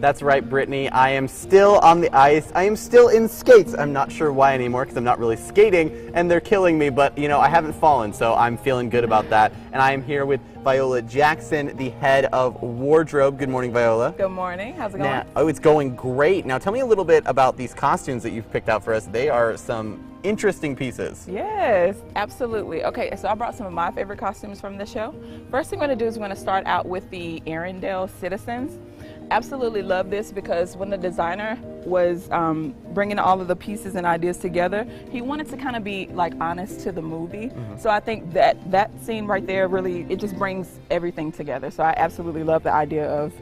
That's right, Brittany. I am still on the ice. I am still in skates. I'm not sure why anymore because I'm not really skating and they're killing me, but you know, I haven't fallen, so I'm feeling good about that. And I am here with Viola Jackson, the head of wardrobe. Good morning, Viola. Good morning. How's it going? Now, oh, it's going great. Now, tell me a little bit about these costumes that you've picked out for us. They are some interesting pieces. Yes, absolutely. Okay, so I brought some of my favorite costumes from the show. First thing I'm going to do is we're going to start out with the Arendelle Citizens absolutely love this because when the designer was um, bringing all of the pieces and ideas together, he wanted to kind of be like honest to the movie. Mm-hmm. So I think that that scene right there really it just brings everything together. So I absolutely love the idea of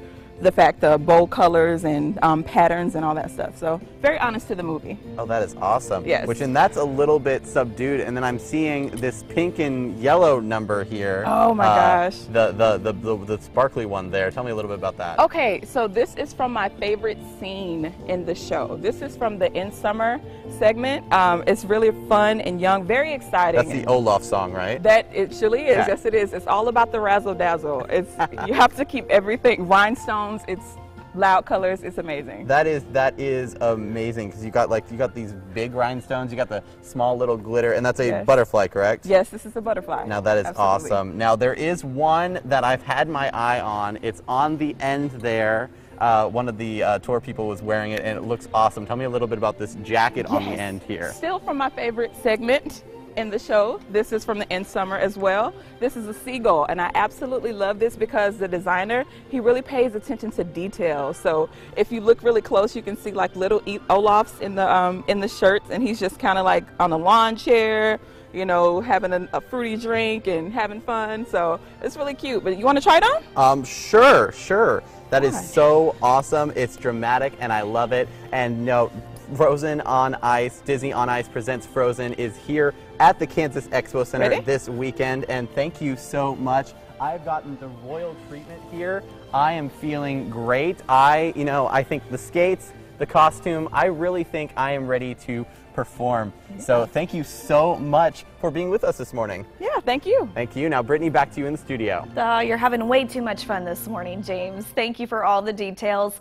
the fact the bold colors and um, patterns and all that stuff. So very honest to the movie. Oh, that is awesome. Yes. Which and that's a little bit subdued, and then I'm seeing this pink and yellow number here. Oh my uh, gosh. The, the, the the the sparkly one there. Tell me a little bit about that. Okay, so this is from my favorite scene in the show. This is from the In Summer segment. Um, it's really fun and young, very exciting. That's the Olaf song, right? That it surely is. Yeah. Yes, it is. It's all about the razzle dazzle. It's you have to keep everything rhinestone it's loud colors. It's amazing. That is that is amazing because you got like you got these big rhinestones. You got the small little glitter, and that's a yes. butterfly, correct? Yes, this is a butterfly. Now that is Absolutely. awesome. Now there is one that I've had my eye on. It's on the end there. Uh, one of the uh, tour people was wearing it, and it looks awesome. Tell me a little bit about this jacket yes. on the end here. Still from my favorite segment in the show. This is from the In Summer as well. This is a seagull, and I absolutely love this because the designer, he really pays attention to detail. So if you look really close, you can see like little Olafs in the, um, in the shirts, and he's just kind of like on a lawn chair, you know, having a, a, fruity drink and having fun. So it's really cute. But you want to try it on? Um, sure, sure. That is so awesome. It's dramatic, and I love it. And no, Frozen on Ice, Disney on Ice presents Frozen is here at the Kansas Expocentre Ready? this weekend. And thank you so much. I've gotten the royal treatment here. I am feeling great. I, you know, I think the skates, the costume, I really think I am ready to perform. Yeah. So thank you so much for being with us this morning. Yeah, thank you. Thank you. Now, Brittany, back to you in the studio. Uh, you're having way too much fun this morning, James. Thank you for all the details.